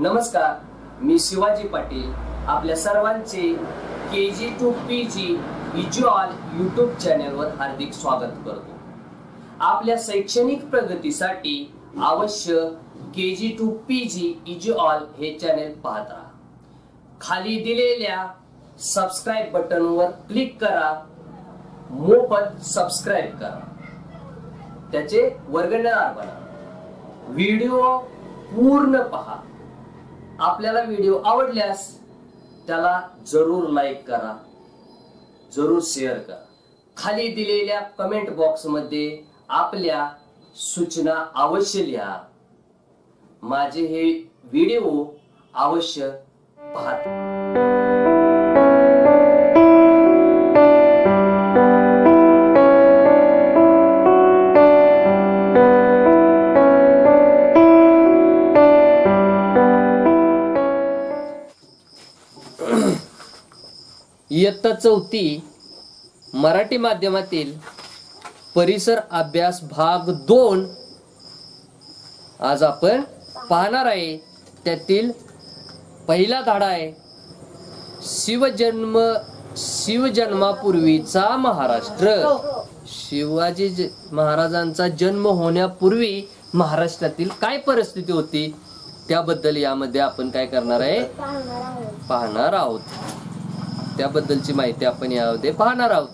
नमस्कार मी शिवाजी पाटील आपल्या सर्वांचे K G to P G visual YouTube चॅनलवर हार्दिक स्वागत करतो. आपल्या शैक्षणिक प्रगतीसाठी अवश्य के जी टू पी जी इज्युअल हे चॅनेल पाहत राहा. खाली दिलेल्या सबस्क्राईब बटनवर क्लिक करा. मोफत सबस्क्राईब करा. त्याचे वर्गणार बना व्हिडिओ पूर्ण पहा. आपल्याला व्हिडिओ आवडल्यास त्याला जरूर लाईक करा. जरूर शेअर करा. खाली दिलेल्या कमेंट बॉक्समध्ये आपल्या सूचना अवश्य लिहा. माझे हे व्हिडिओ अवश्य पाहता इयत्ता चौथी मराठी माध्यमातील परिसर अभ्यास भाग दोन आज आपण पाहणार आहे. त्यातील पहिला धाडा आहे. शिवजन्म शिवजन्मापूर्वीचा महाराष्ट्र. शिवाजी ज- महाराजांचा जन्म होण्यापूर्वी महाराष्ट्रातील काय परिस्थिती होती? त्याबद्दल यामध्ये आपण काय करणार आहे? पाहणार आहोत. त्याबद्दलची माहिती आपण यामध्ये पाहणार आहोत.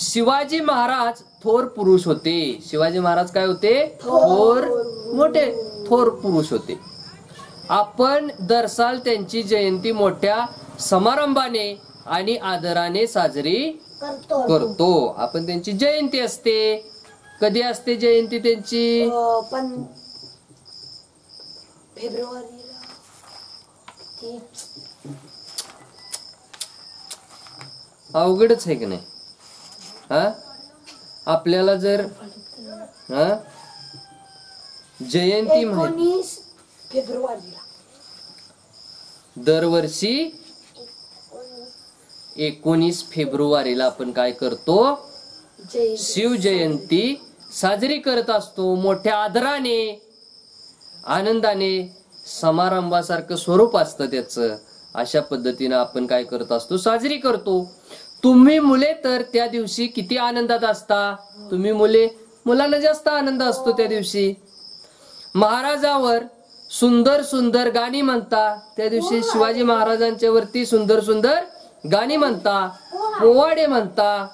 शिवाजी महाराज थोर पुरुष होते. शिवाजी महाराज काय होते? थोर मोठे थोर पुरुष होते. आपण दरसाल त्यांची जयंती मोठ्या समारंभाने आणि आदराने साजरी करतो. करतो. आपण त्यांची जयंती असते. कधी असते जयंती त्यांची? फेब्रुवारीला ती अवघडच आहे की नाही? हा? आपल्याला जर हा? जयंती एकोणीस फेब्रुवारीला. दरवर्षी एकोणीस फेब्रुवारीला आपण काय करतो? जय शिवजयंती साजरी करत असतो मोठ्या आदराने आनंदाने समारंभासारखं स्वरूप असतं त्याचं. अशा पद्धतीनं आपण काय करत असतो? साजरी करतो. तुम्ही मुले तर त्या दिवशी किती आनंदात असता? तुम्ही मुले मुलांना जास्त आनंद असतो त्या दिवशी. महाराजावर सुंदर सुंदर गाणी म्हणता. त्या दिवशी शिवाजी महाराजांच्या वरती सुंदर सुंदर गाणी म्हणता. पोवाडे म्हणता.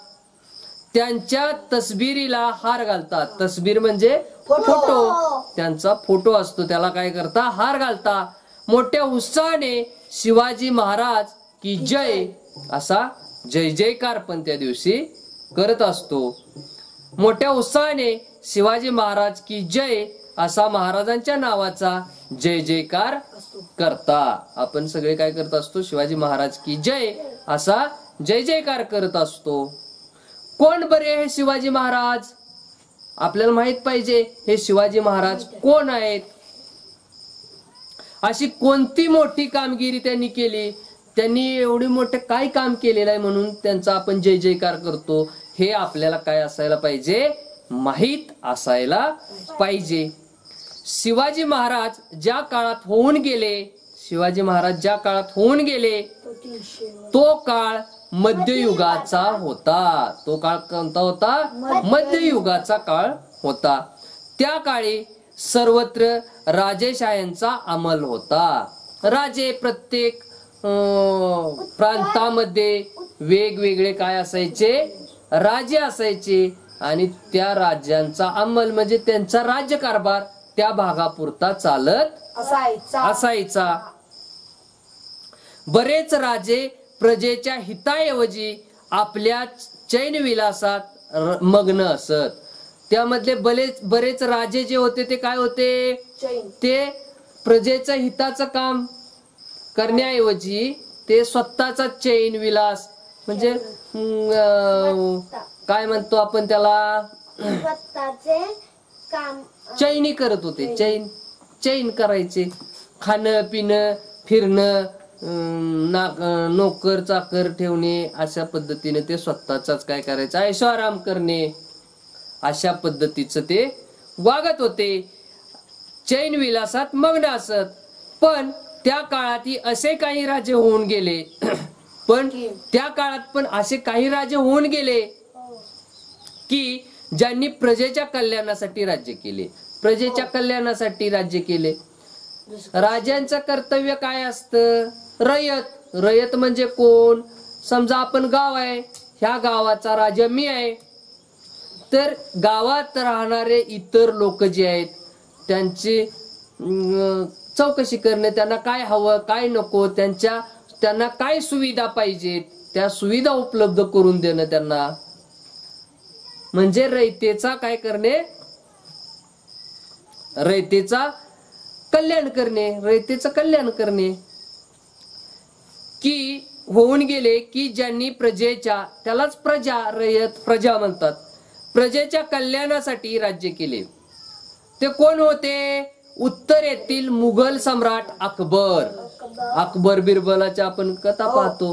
त्यांच्या तसबिरीला हार घालतात. तसबीर म्हणजे फोटो. त्यांचा फोटो असतो. त्याला काय करता? हार घालता. मोठ्या उत्साहाने शिवाजी महाराज की जय असा जय जयकार पण त्या दिवशी करत असतो. मोठ्या उत्साहाने शिवाजी महाराज की जय असा महाराजांच्या नावाचा जय जयकार करता. आपण सगळे काय करत असतो? शिवाजी महाराज की जय असा जय जयकार करत असतो. कोण बरे हे शिवाजी महाराज? आपल्याला माहीत पाहिजे हे शिवाजी महाराज कोण आहेत? अशी कोणती मोठी कामगिरी त्यांनी केली? त्यांनी एवढी मोठे काय काम केलेलं आहे म्हणून त्यांचा आपण जय जयकार करतो? हे आपल्याला काय असायला पाहिजे? माहीत असायला पाहिजे. शिवाजी महाराज ज्या काळात होऊन गेले शिवाजी महाराज ज्या काळात होऊन गेले तो काळ मध्ययुगाचा होता. तो काळ कोणता होता? मध्ययुगाचा. काळ होता. त्या काळी सर्वत्र राजेशाह्यांचा अंमल होता. राजे प्रत्येक प्रांतामध्ये वेगवेगळे काय असायचे? राजे असायचे आणि त्या राज्यांचा अंमल म्हणजे त्यांचा राज्यकारभार त्या भागापुरता चालत असायचा. असायचा. बरेच राजे प्रजेच्या हिताऐवजी आपल्या चैन विलासात र- मग्न असत. त्यामधले बरेच बरेच राजे जे होते ते काय होते? ते प्रजेचं हिताचं काम करण्याऐवजी ते स्वतःचा चैन विलास म्हणजे काय म्हणतो आपण त्याला? काम चैनी करत होते. चैन. चैन करायचे. खाणं पिणं फिरणं नोकर चाकर ठेवणे अशा पद्धतीने ते स्वतःचाच काय करायचं? ऐशोआराम करणे. अशा पद्धतीचं ते वागत होते. चैन विलासात मग्न असत. पण त्या काळातही असे काही राजे होऊन गेले. पण त्या काळात पण असे काही राजे होऊन गेले की ज्यांनी प्रजेच्या कल्याणासाठी राज्य केले. प्रजेच्या कल्याणासाठी राज्य केले. राजांचं कर्तव्य काय असतं? रयत. रयत म्हणजे कोण? समजा आपण गाव आहे. ह्या गावाचा राजा मी आहे. तर गावात राहणारे इतर लोक जे आहेत त्यांची चौकशी करणे त्यांना काय हवं काय नको त्यांच्या त्यांना काय सुविधा पाहिजेत त्या सुविधा उपलब्ध करून देणं त्यांना. म्हणजे रयतेचा काय करणे? रयतेचा कल्याण करणे रयतेचं कल्याण करणे. की होऊन गेले की ज्यांनी प्रजेच्या त्यालाच प्रजा रयत प्रजा म्हणतात. प्रजेच्या कल्याणासाठी राज्य केले. ते कोण होते? उत्तरेतील मुघल सम्राट अकबर. अकबर बिरबलाच्या आपण कथा पाहतो.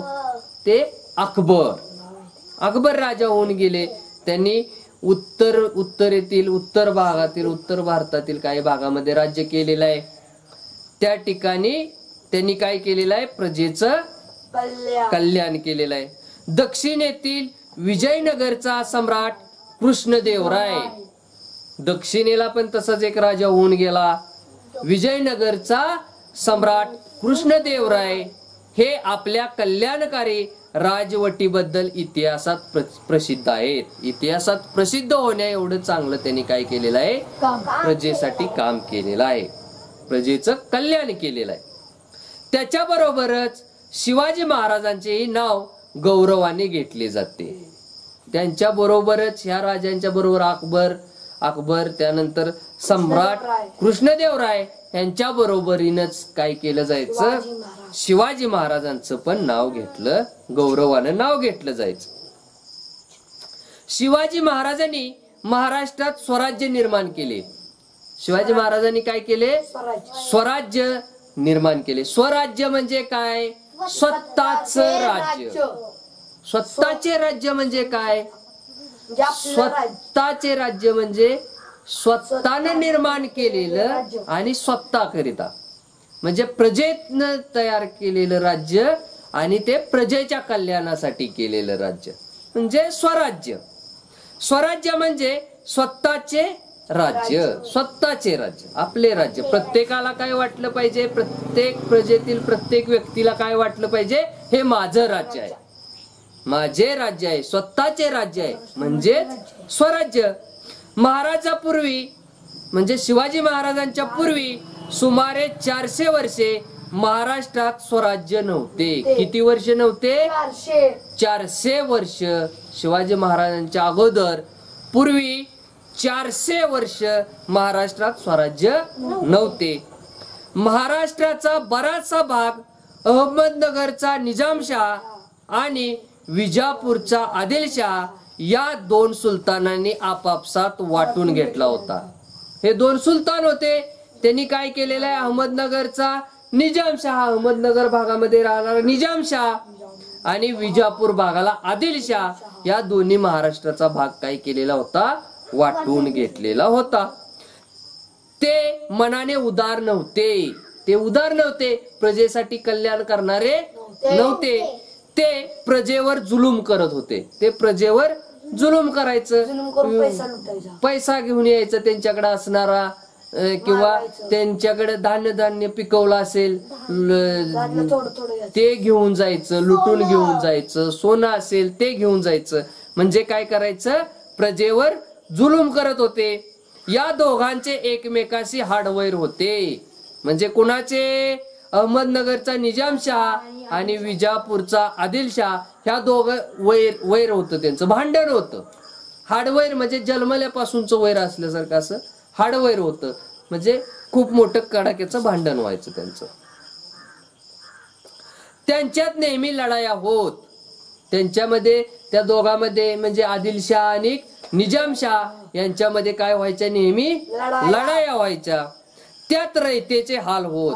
ते अकबर. अकबर राजा होऊन गेले. त्यांनी उत्तर उत्तरेतील उत्तर भागातील उत्तर भारतातील काही भागामध्ये राज्य केलेलं आहे. त्या ठिकाणी त्यांनी काय केलेलं आहे? प्रजेचं कल्याण. कल्याण केलेलं आहे. दक्षिणेतील विजयनगरचा सम्राट कृष्णदेवराय. दक्षिणेला पण तसाच एक राजा होऊन गेला. विजयनगरचा सम्राट कृष्णदेवराय हे आपल्या कल्याणकारी राजवटीबद्दल इतिहासात प्र- प्रसिद्ध आहेत. इतिहासात प्रसिद्ध होण्या एवढं चांगलं त्यांनी काय केलेलं आहे. प्रजेसाठी काम केलेलं आहे. प्रजेचं कल्याण केलेलं आहे. त्याच्याबरोबरच शिवाजी महाराजांचेही नाव गौरवाने घेतले जाते. त्यांच्या बरोबरच ह्या राजांच्या बरोबर अकबर अकबर त्यानंतर सम्राट कृष्णदेवराय. यांच्या बरोबरीनच काय केलं जायचं? शिवाजी महाराज. शिवाजी महाराजांचं पण नाव घेतलं गौरवानं नाव घेतलं जायचं. शिवाजी महाराजांनी महाराष्ट्रात स्वराज्य निर्माण केले. शिवाजी महाराजांनी काय केले? स्वराज्य. स्वराज्य निर्माण केले. स्वराज्य म्हणजे काय? स्वतःच राज्य. स्वतःचे राज्य म्हणजे काय? म्हणजे स्वतःचे राज्य. म्हणजे स्वतःने निर्माण केलेलं आणि स्वतः करिता म्हणजे प्रजेतनं तयार केलेलं राज्य आणि ते प्रजेच्या कल्याणासाठी केलेलं राज्य. म्हणजे स्वराज्य. स्वराज्य म्हणजे स्वतःचे राज्य. स्वतःचे राज्य. आपले राज्य. प्रत्येकाला काय वाटलं पाहिजे? प्रत्येक प्रजेतील प्रत्येक व्यक्तीला काय वाटलं पाहिजे? हे माझं राज्य आहे. माझे राज्य आहे स्वतःचे राज्य आहे म्हणजेच स्वराज्य. महाराजापूर्वी म्हणजे शिवाजी महाराजांच्या पूर्वी सुमारे चारशे वर्षे महाराष्ट्रात स्वराज्य नव्हते. किती वर्ष नव्हते? चारशे. चारशे वर्ष शिवाजी महाराजांच्या अगोदर. पूर्वी चारशे वर्ष महाराष्ट्रात स्वराज्य नव्हते. महाराष्ट्राचा बराचसा भाग अहमदनगरचा निजामशाह आणि विजापूरचा आदिलशाह या दोन सुलतानांनी आपापसात वाटून घेतला होता. हे दोन सुलतान होते. त्यांनी काय केलेलं आहे? अहमदनगरचा निजामशाह अहमदनगर भागामध्ये राहणारा निजामशाह आणि विजापूर भागाला आदिलशाह या दोन्ही महाराष्ट्राचा भाग काय केलेला होता? वाटून घेतलेला होता. ते मनाने उदार नव्हते. ते उदार नव्हते. प्रजेसाठी कल्याण करणारे नव्हते. ते प्रजेवर जुलूम करत होते. ते प्रजेवर जुलूम करायचं. पैसा घेऊन यायचं त्यांच्याकडे असणारा किंवा. त्यांच्याकडे धान्य धान्य पिकवलं असेल ते घेऊन जायचं लुटून घेऊन जायचं सोनं असेल ते घेऊन जायचं. म्हणजे काय करायचं? प्रजेवर जुलूम करत होते. या दोघांचे एकमेकाशी हाडवैर होते. म्हणजे कुणाचे? अहमदनगरचा निजामशाह आणि विजापूरचा आदिलशाह ह्या दोघ वैर वैर होतं त्यांचं. भांडण होतं. हाडवैर म्हणजे जन्मल्यापासूनचं वैर असल्यासारखं असं. हाडवैर होतं. म्हणजे खूप मोठं कडाक्याचं भांडण व्हायचं त्यांचं. त्यांच्यात नेहमी लढाया होत. त्यांच्यामध्ये त्या दोघांमध्ये म्हणजे आदिलशाह आणि निजामशाह यांच्यामध्ये काय व्हायच्या? नेहमी लढाया. लढाया व्हायच्या. त्यात रयतेचे हाल होत.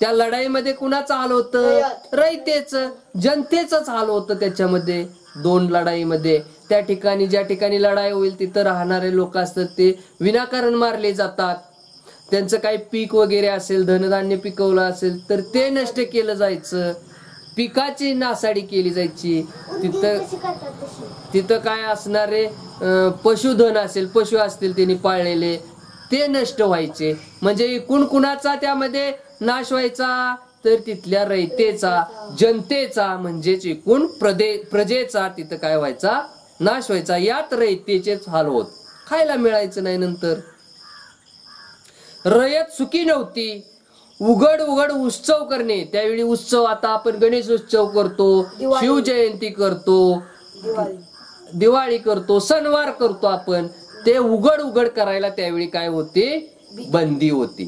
त्या लढाईमध्ये कुणाचा हाल होत? रयत. रयतेच. जनतेचंच हाल होतं त्याच्यामध्ये. दोन लढाईमध्ये. त्या ठिकाणी ज्या ठिकाणी लढाई होईल तिथं राहणारे लोक असतात ते विनाकारण मारले जातात. त्यांचं काही पीक वगैरे असेल धनधान्य पिकवलं असेल तर ते नष्ट केलं जायचं. पिकाची नासाडी केली जायची. तिथं तिथं काय असणारे पशुधन असेल पशु असतील त्यांनी पाळलेले. ते नष्ट व्हायचे. म्हणजे एकूण कुणाचा त्यामध्ये नाश व्हायचा? तर तिथल्या रयतेचा जनतेचा म्हणजेच एकूण प्रदे प्रजेचा तिथं काय व्हायचा? नाश व्हायचा. यात रयतेचेच हाल होत. खायला मिळायचं नाही नंतर. रयत सुखी नव्हती. उघड उघड उत्सव करणे. त्यावेळी उत्सव आता आपण गणेश उत्सव करतो. शिवजयंती करतो दिवाळी करतो सणवार करतो आपण. ते उघड उघड करायला त्यावेळी काय होते? बंदी होती.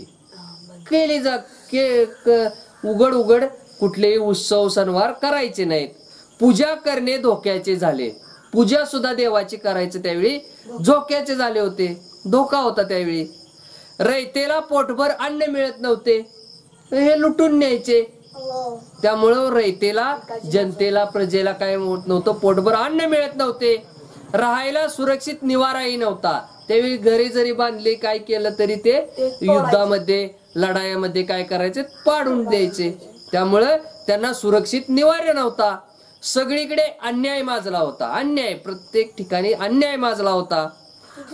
केली जा के उघड उघड कुठलेही उत्सव सणवार करायचे नाहीत. पूजा करणे धोक्याचे झाले. पूजा सुद्धा देवाची करायचे त्यावेळी. धोक्याचे झाले होते. धोका होता त्यावेळी. रयतेला पोटभर अन्न मिळत नव्हते. हे लुटून न्यायचे. त्यामुळं रयतेला जनतेला प्रजेला काय होत नव्हतं. पोटभर अन्न मिळत नव्हते. राहायला सुरक्षित निवाराही नव्हता. त्यावेळी घरी जरी बांधले काय केलं तरी ते. युद्धामध्ये लढायामध्ये काय करायचे? पाडून द्यायचे. त्यामुळं त्यांना सुरक्षित निवारा नव्हता. सगळीकडे अन्याय माजला होता. अन्याय प्रत्येक ठिकाणी अन्याय माजला होता.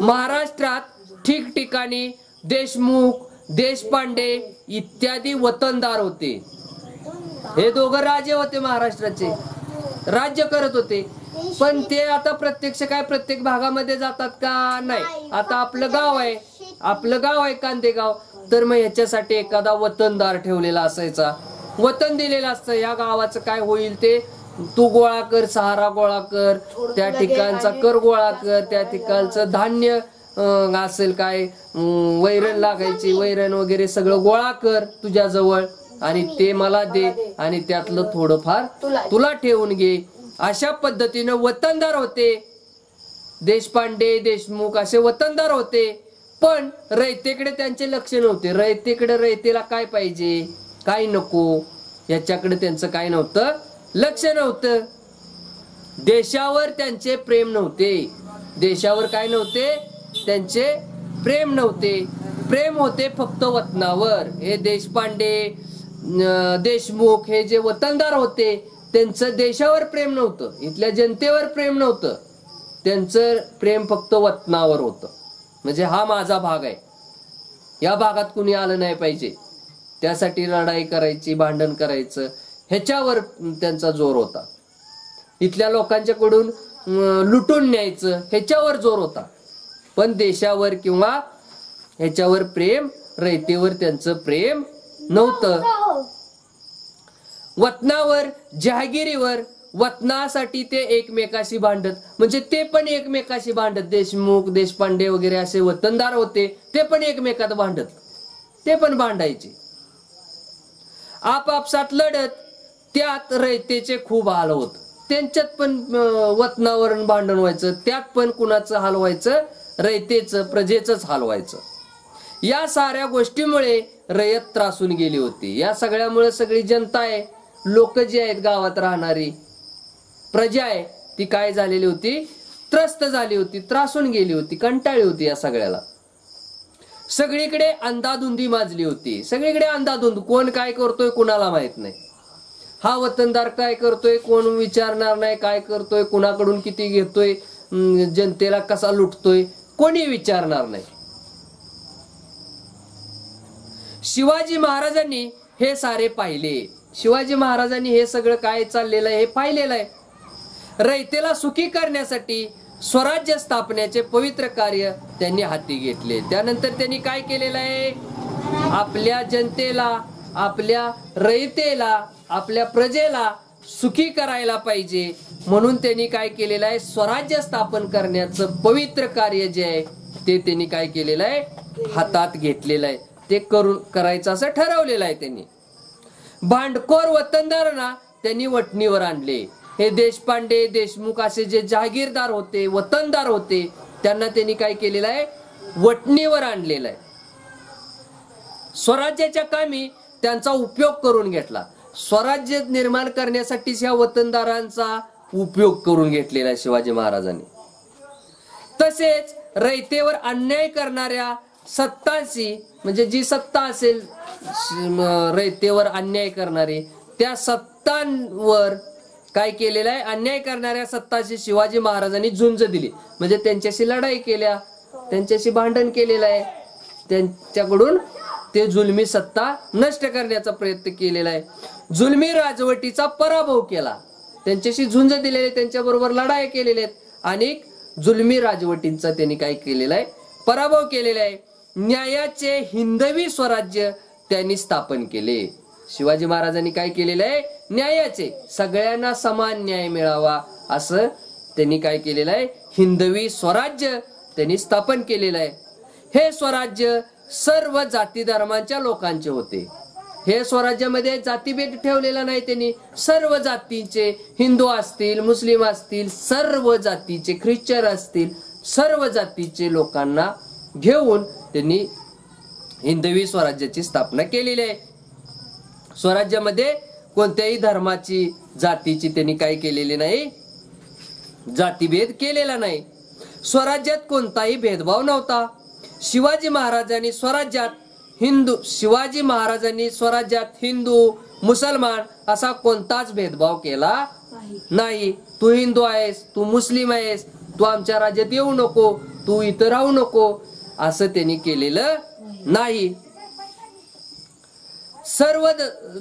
महाराष्ट्रात ठिकठिकाणी देशमुख देशपांडे इत्यादी वतनदार होते. हे दोघं राजे होते महाराष्ट्राचे. राज्य करत होते. पण ते आता प्रत्यक्ष काय प्रत्येक भागामध्ये जातात का? नाही. आता आपलं गाव आहे. आपलं गाव आहे कांदेगाव. तर मग ह्याच्यासाठी एखादा वतनदार ठेवलेला असायचा. वतन दिलेलं असतं. या गावाचं काय होईल ते? तू गोळा कर सहारा गोळा कर. त्या ठिकाणचा कर गोळा कर. त्या ठिकाणचं धान्य असेल काय वैरण लागायची. वैरण वगैरे सगळं गोळा कर तुझ्या जवळ आणि ते मला दे. आणि त्यातलं थोडंफार तुला ठेवून घे. अशा पद्धतीनं वतनदार होते. देशपांडे देशमुख असे वतनदार होते. पण रयतेकडे त्यांचे लक्ष नव्हते. रयतेकडे रयतेला काय पाहिजे? काय नको? याच्याकडे त्यांचं काय नव्हतं? लक्ष नव्हतं. देशावर त्यांचे प्रेम नव्हते. देशावर काय नव्हते? त्यांचे प्रेम नव्हते. प्रेम होते फक्त वतनावर. हे देशपांडे देशमुख हे जे वतनदार होते त्यांचं देशावर प्रेम नव्हतं इथल्या जनतेवर प्रेम नव्हतं. त्यांचं प्रेम फक्त वतनावर होतं. म्हणजे हा माझा भाग आहे. या भागात कुणी आलं नाही पाहिजे. त्यासाठी लढाई करायची भांडण करायचं ह्याच्यावर त्यांचा जोर होता. इथल्या लोकांच्याकडून लुटून न्यायचं ह्याच्यावर जोर होता. पण देशावर किंवा ह्याच्यावर प्रेम रयतेवर त्यांचं प्रेम नव्हतं. हो, हो. वतनावर जहागिरीवर वतनासाठी ते एकमेकाशी भांडत. म्हणजे ते पण एकमेकाशी भांडत. देशमुख देशपांडे वगैरे असे वतनदार होते ते पण एकमेकात भांडत. ते पण भांडायचे. आपापसात लढत त्यात रयतेचे खूप हाल होत. त्यांच्यात पण वतनावरण वतनावरून भांडण व्हायचं त्यात पण कुणाचं हाल व्हायचं रयतेचं प्रजेचंच हाल व्हायचं. या साऱ्या गोष्टीमुळे रयत त्रासून गेली होती. या सगळ्यामुळे सगळी जनता आहे. लोक जी आहेत गावात राहणारी प्रजा आहे ती काय झालेली होती? त्रस्त झाली होती त्रासून गेली होती कंटाळी होती या सगळ्याला. सगळीकडे अंधाधुंदी माजली होती. सगळीकडे अंधाधुंद. कोण काय करतोय कुणाला माहीत नाही. हा वतनदार काय करतोय? कोण विचारणार नाही काय करतोय? कुणाकडून किती घेतोय? जनतेला कसा लुटतोय? कोणी विचारणार नाही. शिवाजी महाराजांनी हे सारे पाहिले. शिवाजी महाराजांनी हे सगळं काय चाललेलं आहे हे पाहिलेलं आहे. रयतेला सुखी करण्यासाठी स्वराज्य स्थापनेचे पवित्र कार्य त्यांनी हाती घेतले. त्यानंतर त्यांनी काय केलेलं आहे? आपल्या जनतेला आपल्या रयतेला आपल्या प्रजेला सुखी करायला पाहिजे. म्हणून त्यांनी काय केलेलं आहे? स्वराज्य स्थापन करण्याचं पवित्र कार्य जे आहे ते त्यांनी काय केलेलं आहे? हातात घेतलेलं आहे. ते करून करायचं असं ठरवलेलं आहे त्यांनी. भांडखोर वतनदारांना त्यांनी वटणीवर आणले. हे देशपांडे देशमुख असे जे जहागीरदार होते वतनदार होते त्यांना त्यांनी काय केलेलं आहे? वटणीवर आणलेलं आहे. स्वराज्याच्या कामी त्यांचा उपयोग करून घेतला. स्वराज्य निर्माण करण्यासाठीच ह्या वतनदारांचा उपयोग करून घेतलेला आहे शिवाजी महाराजांनी. तसेच रयतेवर अन्याय करणाऱ्या सत्ताशी म्हणजे जी सत्ता असेल रयतेवर अन्याय करणारी त्या सत्तांवर काय केलेलं आहे? अन्याय करणाऱ्या सत्ताशी शिवाजी महाराजांनी झुंज दिली. म्हणजे त्यांच्याशी लढाई केल्या त्यांच्याशी भांडण केलेलं आहे. त्यांच्याकडून ते जुलमी सत्ता नष्ट करण्याचा प्रयत्न केलेला आहे. जुलमी राजवटीचा पराभव केला. त्यांच्याशी झुंज दिलेले त्यांच्याबरोबर लढाई केलेल्या आहेत. आणि जुलमी राजवटींचा त्यांनी काय केलेला आहे? पराभव केलेला आहे. न्यायाचे हिंदवी स्वराज्य त्यांनी स्थापन केले. शिवाजी महाराजांनी काय केलेलं आहे? न्यायाचे. सगळ्यांना समान न्याय मिळावा असं त्यांनी काय केलेलं आहे? हिंदवी स्वराज्य त्यांनी स्थापन केलेलं आहे. हे स्वराज्य सर्व जाती धर्मांच्या लोकांचे होते. हे स्वराज्यामध्ये जातीभेद ठेवलेला नाही त्यांनी. सर्व जातीचे हिंदू असतील मुस्लिम असतील सर्व जातीचे ख्रिश्चन असतील सर्व जातीचे लोकांना घेऊन त्यांनी हिंदवी स्वराज्याची स्थापना केलेली आहे. स्वराज्यामध्ये कोणत्याही धर्माची जातीची त्यांनी काय केलेली नाही. जातीभेद केलेला नाही. स्वराज्यात कोणताही भेदभाव नव्हता. शिवाजी महाराजांनी स्वराज्यात हिंदू शिवाजी महाराजांनी स्वराज्यात हिंदू मुसलमान असा कोणताच भेदभाव केला नाही. नाही. तू हिंदू आहेस तू मुस्लिम आहेस तू आमच्या राज्यात येऊ नको तू इथं राहू नको. असं त्यांनी केलेलं नाही. सर्व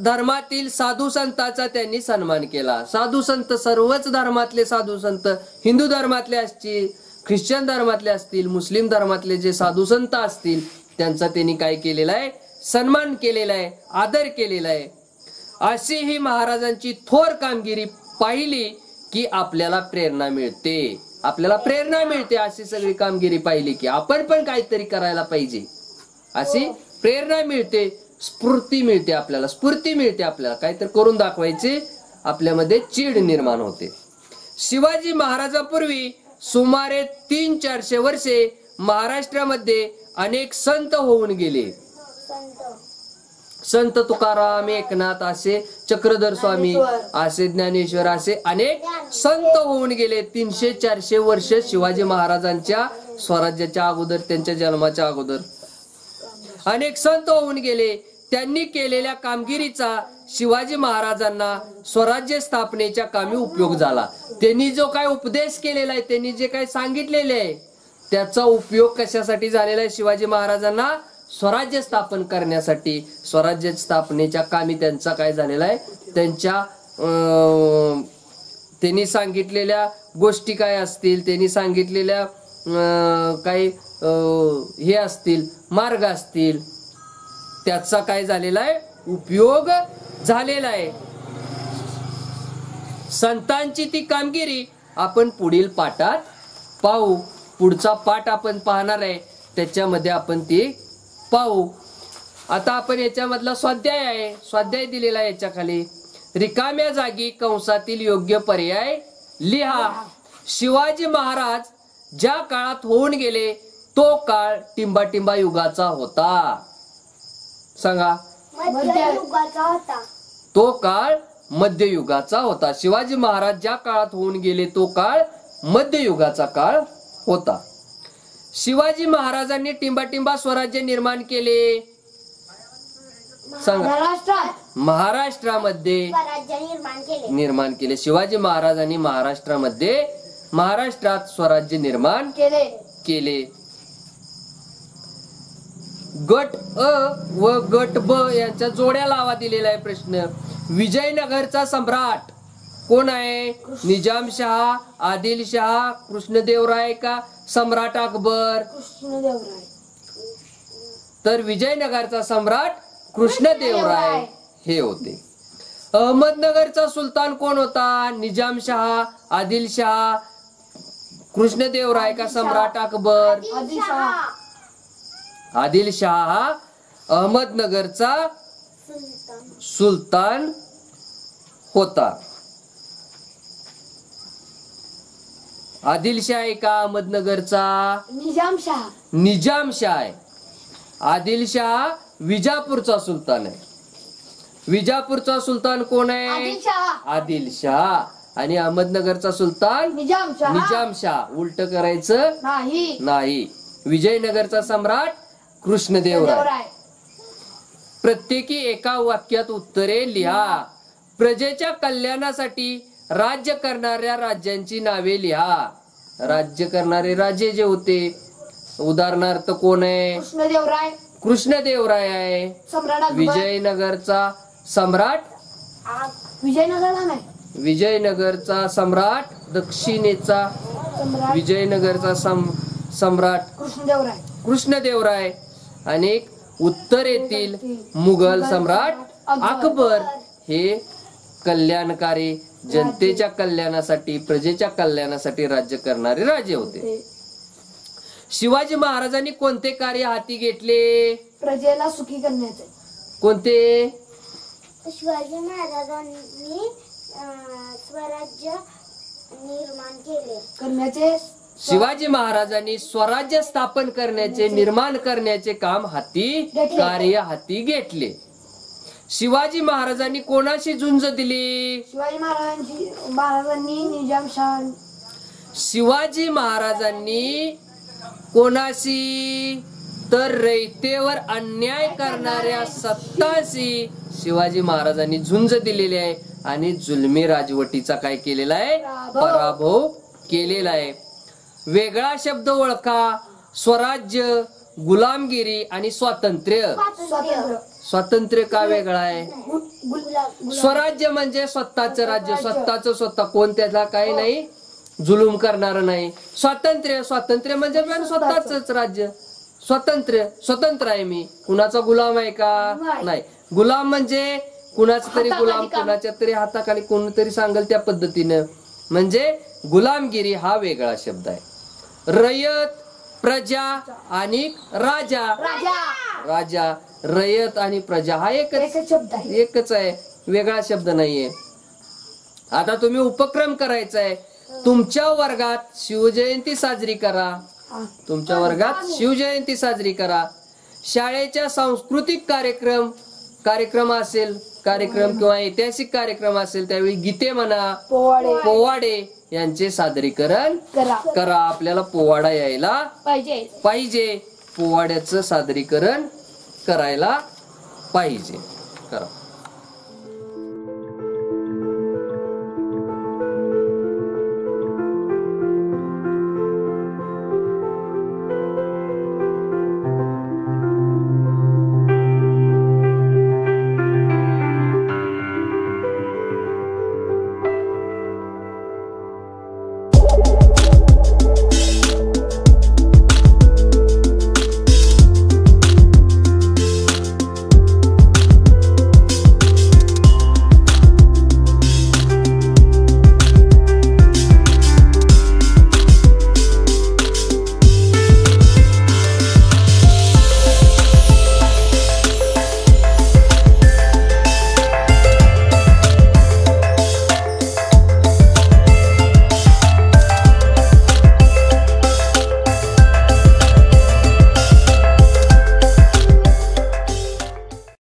धर्मातील साधू संतांचा त्यांनी सन्मान केला. साधू संत सर्वच धर्मातले साधू संत हिंदू धर्मातले असतील ख्रिश्चन धर्मातले असतील मुस्लिम धर्मातले जे साधू संत असतील त्यांचा त्यांनी काय केलेला आहे? सन्मान केलेला आहे आदर केलेला आहे. अशी ही महाराजांची थोर कामगिरी पाहिली की आपल्याला प्रेरणा मिळते. आपल्याला प्रेरणा मिळते अशी सगळी कामगिरी पाहिली की आपण पण काहीतरी करायला पाहिजे. अशी प्रेरणा मिळते स्फूर्ती मिळते आपल्याला स्फूर्ती मिळते आपल्याला. काहीतरी करून दाखवायचे आपल्यामध्ये चीड निर्माण होते. शिवाजी महाराजापूर्वी सुमारे तीन चारशे वर्षे महाराष्ट्रामध्ये अनेक संत होऊन गेले. संत तुकाराम एकनाथ असे चक्रधर स्वामी असे ज्ञानेश्वर असे अनेक संत होऊन गेले. तीनशे चारशे वर्ष शिवाजी महाराजांच्या स्वराज्याच्या अगोदर त्यांच्या जन्माच्या अगोदर. अनेक संत होऊन गेले. त्यांनी केलेल्या कामगिरीचा शिवाजी महाराजांना स्वराज्य स्थापनेच्या कामी उपयोग झाला. त्यांनी जो काय उपदेश केलेला आहे त्यांनी जे काय सांगितलेले आहे त्याचा उपयोग कशासाठी झालेला आहे शिवाजी महाराजांना स्वराज्य स्थापन करण्यासाठी स्वराज्य स्थापनेच्या कामी त्यांचा काय झालेला आहे? त्यांच्या अं, त्यांनी सांगितलेल्या गोष्टी काय असतील? त्यांनी सांगितलेल्या अं, काही अं, हे असतील मार्ग असतील. त्याचा काय झालेला आहे? उपयोग झालेला आहे. संतांची ती कामगिरी आपण पुढील पाठात पाहू. पुढचा पाठ आपण पाहणार आहे. त्याच्यामध्ये आपण ती पाहू. आता आपण याच्यामधला स्वाध्याय आहे. स्वाध्याय दिलेला आहे याच्या खाली रिकाम्या जागी कंसातील योग्य पर्याय लिहा. शिवाजी महाराज ज्या काळात होऊन गेले तो काळ टिंबाटिंबा युगाचा होता. सांगा. होता. तो काळ मध्ययुगाचा होता. शिवाजी महाराज ज्या काळात होऊन गेले तो काळ मध्ययुगाचा काळ होता. शिवाजी महाराजांनी टिंबाटिंबा स्वराज्य निर्माण केले. सांगा. महाराष्ट्रात महाराष्ट्रामध्ये स्वराज्य निर्माण केले. निर्माण केले. शिवाजी महाराजांनी महाराष्ट्रामध्ये महाराष्ट्रात स्वराज्य निर्माण केले. केले. गट अ व गट ब यांच्या जोड्या लावा दिलेला आहे प्रश्न. विजयनगरचा सम्राट कोण आहे? निजामशहा आदिलशहा कृष्णदेवराय का? सम्राट अकबर? कृष्णदेवराय तर विजयनगरचा सम्राट कृष्णदेवराय हे होते. अहमदनगरचा सुलतान कोण होता? निजामशहा आदिलशहा कृष्णदेवराय का? सम्राट अकबर? आदिलशहा हा अहमदनगरचा सुलतान होता. आदिलशाह आहे का अहमदनगरचा? निजामशहा. निजामशाह. आहे आदिलशाह विजापूरचा सुलतान आहे. विजापूरचा सुलतान कोण आहे? आदिलशहा. आदिलशाह. आणि अहमदनगरचा सुलतान? निजामशहा. निजामशाह. उलट करायचं नाही. नाही. विजयनगरचा सम्राट कृष्णदेवराय. देवराय प्रत्येकी एका वाक्यात उत्तरे लिहा. प्रजेच्या कल्याणासाठी राज्य करणाऱ्या राज्यांची नावे लिहा. राज्य करणारे राजे जे होते उदाहरणार्थ कोण आहे? कृष्णदेवराय कृष्णदेवराय आहे. विजयनगरचा सम्राट? विजयनगरला नाही. विजयनगरचा सम्राट दक्षिणेचा विजयनगरचा सम सम्राट कृष्णदेवराय कृष्णदेवराय आणि उत्तरेतील मुघल सम्राट अकबर. हे कल्याणकारी जनतेच्या कल्याणासाठी प्रजेच्या कल्याणासाठी राज्य करणारे राजे होते. शिवाजी महाराजांनी कोणते कार्य हाती घेतले? प्रजेला सुखी करण्याचे. कोणते? शिवाजी महाराजांनी स्वराज्य निर्माण केले. करण्याचे शिवाजी महाराजांनी स्वराज्य स्थापन करण्याचे निर्माण करण्याचे काम हाती. कार्य हाती घेतले. शिवाजी महाराजांनी कोणाशी झुंज दिली? शिवाजी महाराजांची महाराजांनी निजामशाह शिवाजी महाराजांनी कोणाशी? तर रयतेवर अन्याय करणाऱ्या सत्ताशी शिवाजी महाराजांनी झुंज दिलेली आहे आणि जुलमी राजवटीचा काय केलेला आहे? पराभव. पराभव केलेला आहे. वेगळा शब्द ओळखा. स्वराज्य गुलामगिरी आणि स्वातंत्र्य. स्वातंत्र्य का वेगळा आहे? स्वराज्य म्हणजे स्वतःचं राज्य. स्वतःच स्वतः कोण त्याला काही नाही. जुलूम करणार नाही. स्वातंत्र्य स्वातंत्र्य म्हणजे पण स्वतःच राज्य. स्वातंत्र्य स्वतंत्र आहे मी. कुणाचा गुलाम आहे का? नाही. गुलाम म्हणजे कुणाचा तरी गुलाम. कुणाच्या तरी हाताखाली कोणतरी सांगेल त्या पद्धतीनं. म्हणजे गुलामगिरी हा वेगळा शब्द आहे. रयत प्रजा आणि राजा. राजा. रयत आणि प्रजा हा एकच. शब्द आहे. एकच आहे. वेगळा शब्द नाहीये. आता तुम्ही उपक्रम करायचा आहे तुमच्या वर्गात शिवजयंती साजरी करा. तुमच्या वर्गात शिवजयंती साजरी करा. शाळेच्या सांस्कृतिक कार्यक्रम कार्यक्रम असेल कार्यक्रम किंवा ऐतिहासिक कार्यक्रम असेल त्यावेळी गीते म्हणा पोवाडे. पोवाडे यांचे सादरीकरण करा. करा. आपल्याला पोवाडा यायला पाहिजे. पाहिजे. पोवाड्याचं सादरीकरण करायला पाहिजे. करा.